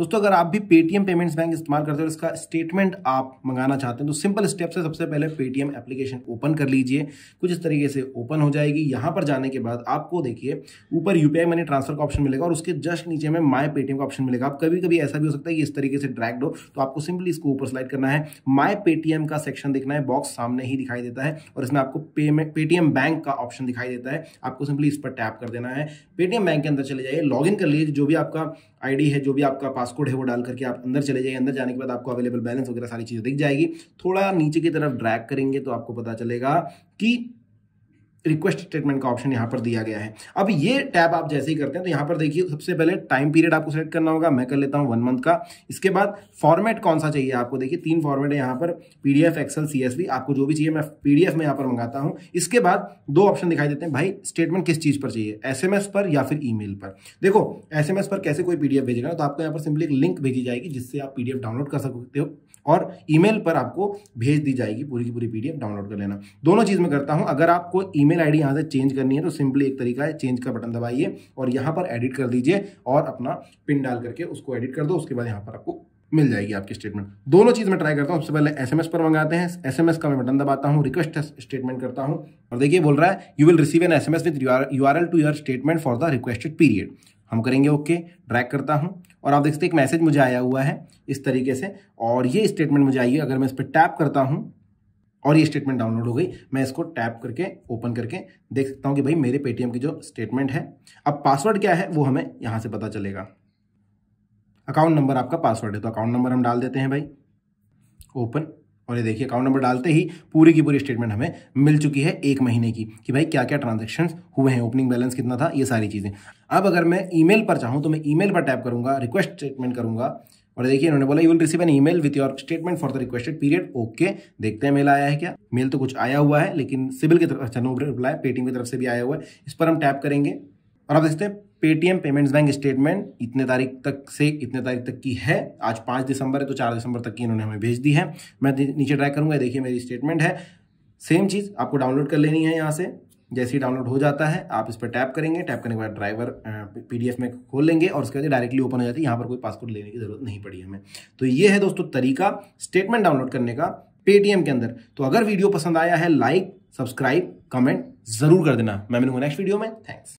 दोस्तों, अगर आप भी पेटीएम पेमेंट्स बैंक इस्तेमाल करते हो इसका स्टेटमेंट आप मंगाना चाहते हैं तो सिंपल स्टेप से सबसे पहले पेटीएम एप्लीकेशन ओपन कर लीजिए। कुछ इस तरीके से ओपन हो जाएगी। यहाँ पर जाने के बाद आपको देखिए, ऊपर यूपीआई मनी ट्रांसफ़र का ऑप्शन मिलेगा और उसके जस्ट नीचे में माय पेटीएम का ऑप्शन मिलेगा। आप कभी कभी ऐसा भी हो सकता है कि इस तरीके से ड्रैग हो तो आपको सिंपली इसको ऊपर स्लाइड करना है। माय पेटीएम का सेक्शन देखना है। बॉक्स सामने ही दिखाई देता है और इसमें आपको पेमेंट पेटीएम बैंक का ऑप्शन दिखाई देता है। आपको सिंपली इस पर टैप कर देना है। पेटीएम बैंक के अंदर चले जाइए लॉग कर लीजिए। जो भी आपका आईडी है, जो भी आपका पासकोड है वो डाल करके आप अंदर चले जाइए। अंदर जाने के बाद आपको अवेलेबल बैलेंस वगैरह सारी चीज़ें दिख जाएगी। थोड़ा नीचे की तरफ़ ड्रैग करेंगे तो आपको पता चलेगा कि रिक्वेस्ट स्टेटमेंट का ऑप्शन यहाँ पर दिया गया है। अब ये टैब आप जैसे ही करते हैं तो यहाँ पर देखिए, सबसे पहले टाइम पीरियड आपको सेलेक्ट करना होगा। मैं कर लेता हूँ वन मंथ का। इसके बाद फॉर्मेट कौन सा चाहिए आपको? देखिए, तीन फॉर्मेट है यहाँ पर। पीडीएफ एक्सल सीएसवी आपको जो भी चाहिए मैं पीडीएफ में यहाँ पर मंगाता हूँ। इसके बाद दो ऑप्शन दिखाई देते हैं। भाई स्टेटमेंट किस चीज़ पर चाहिए? एसएमएस पर या फिर ईमेल पर? देखो एसएमएस पर कैसे कोई पीडीएफ भेजेगा तो आपको यहाँ पर सिंपली एक लिंक भेजी जाएगी, जिससे आप पीडीएफ डाउनलोड कर सकते हो। और ईमेल पर आपको भेज दी जाएगी पूरी की पूरी पीडीएफ डाउनलोड कर लेना। दोनों चीज़ में करता हूँ। अगर आपको ईमेल आईडी यहाँ से चेंज करनी है तो सिंपली एक तरीका है, चेंज का बटन दबाइए और यहाँ पर एडिट कर दीजिए और अपना पिन डाल करके उसको एडिट कर दो, उसके बाद यहाँ पर आपको मिल जाएगी आपकी स्टेटमेंट। दोनों चीज़ में ट्राई करता हूँ, सबसे पहले एसएमएस पर मंगाते हैं, एसएमएस का मैं बटन दबाता हूँ, रिक्वेस्ट स्टेटमेंट करता हूँ और देखिए बोल रहा है you will receive an S M SMS with URL to your statement for the requested period हम करेंगे ओके ड्रैग करता हूँ और आप देखते एक मैसेज मुझे आया हुआ है, इस तरीके से, और ये स्टेटमेंट मुझे आई है अगर मैं इस पर टैप करता हूँ और ये स्टेटमेंट डाउनलोड हो गई। मैं इसको टैप करके ओपन करके देख सकता हूँ कि भाई मेरे पेटीएम की जो स्टेटमेंट है, अब पासवर्ड क्या है, वो हमें यहाँ से पता चलेगा। अकाउंट नंबर आपका पासवर्ड है तो अकाउंट नंबर हम डाल देते हैं भाई। ओपन और ये देखिए अकाउंट नंबर डालते ही पूरी की पूरी स्टेटमेंट हमें मिल चुकी है एक महीने की, कि भाई क्या क्या ट्रांजेक्शन हुए हैं ओपनिंग बैलेंस कितना था, ये सारी चीज़ें। अब अगर मैं ईमेल पर चाहूँ तो मैं ईमेल पर टैप करूँगा रिक्वेस्ट स्टेटमेंट करूँगा और देखिए, इन्होंने बोला you will receive an email with your statement for the requested period okay देखते हैं, मेल आया है क्या? मेल तो कुछ आया हुआ है, लेकिन सिविल की तरफ़ अच्छा नो रिप्लाई पेटीएम की तरफ़ से भी आया हुआ है। इस पर हम टैप करेंगे। और आप देखते हैं पेटीएम पेमेंट्स बैंक स्टेटमेंट इतने तारीख तक से इतने तारीख तक की है। आज पाँच दिसंबर है तो चार दिसंबर तक की इन्होंने हमें भेज दी है। मैं नीचे ट्राई करूँगा, देखिए मेरी स्टेटमेंट है। सेम चीज़ आपको डाउनलोड कर लेनी है यहाँ से। जैसे ही डाउनलोड हो जाता है, आप इस पर टैप करेंगे, टैप करने के बाद ड्राइवर पीडीएफ में खोल लेंगे और उसके बाद डायरेक्टली ओपन हो जाती है। यहाँ पर कोई पासपोर्ट लेने की ज़रूरत नहीं पड़ी हमें। तो ये है दोस्तों तरीका स्टेटमेंट डाउनलोड करने का पेटीएम के अंदर। तो अगर वीडियो पसंद आया है, लाइक, सब्सक्राइब, कमेंट ज़रूर कर देना। मैं मिलूँगा नेक्स्ट वीडियो में। थैंक्स।